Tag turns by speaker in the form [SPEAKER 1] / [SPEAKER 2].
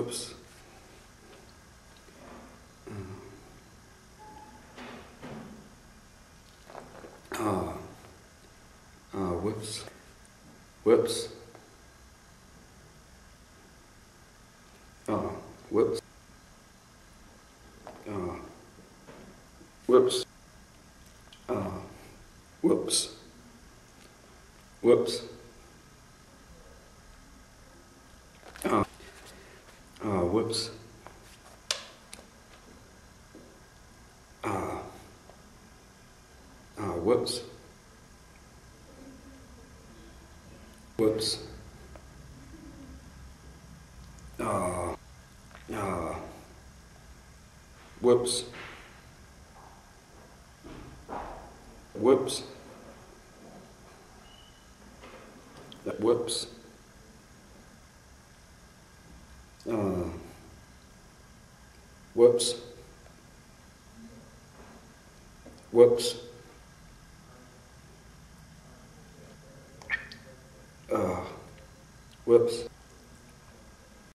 [SPEAKER 1] whoops. Uh, uh, whoops. Whoops. Uh, whoops. Uh, whoops. Uh, whoops. Whoops. Uh, uh, whoops. Uh, uh, whoops. Whoops. Uh, uh, whoops. Whoops. Whoops. Uh, whoops. Whoops. Uh, whoops.